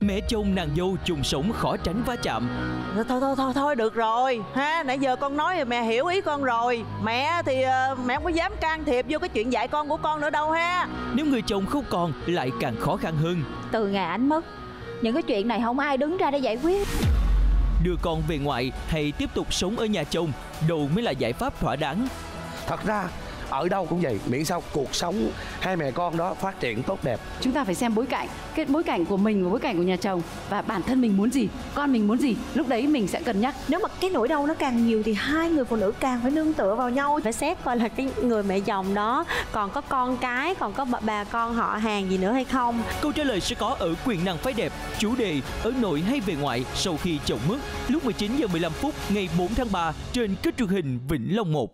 Mẹ chồng nàng dâu chung sống khó tránh va chạm. Thôi thôi thôi thôi, được rồi. Ha nãy giờ con nói rồi mẹ hiểu ý con rồi. Mẹ thì ờ, mẹ không có dám can thiệp vô cái chuyện dạy con của con nữa đâu ha. Nếu người chồng không còn lại càng khó khăn hơn. Từ ngày ảnh mất Những cái chuyện này không ai đứng ra để giải quyết. Đưa con về ngoại hay tiếp tục sống ở nhà chồng Đâu mới là giải pháp thỏa đáng. Thật ra ở đâu cũng vậy miễn sao cuộc sống hai mẹ con đó phát triển tốt đẹp. Chúng ta phải xem bối cảnh cái bối cảnh của mình và bối cảnh của nhà chồng và bản thân mình muốn gì con mình muốn gì lúc đấy mình sẽ cân nhắc. Nếu mà cái nỗi đau nó càng nhiều thì hai người phụ nữ càng phải nương tựa vào nhau. Phải xét coi là cái người mẹ chồng đó còn có con cái còn có bà, bà con họ hàng gì nữa hay không. Câu trả lời sẽ có ở quyền năng phái đẹp Chủ đề ở nội hay về ngoại sau khi chồng mất Lúc 19 giờ 15 phút ngày 4 tháng 3 trên kênh truyền hình Vĩnh Long 1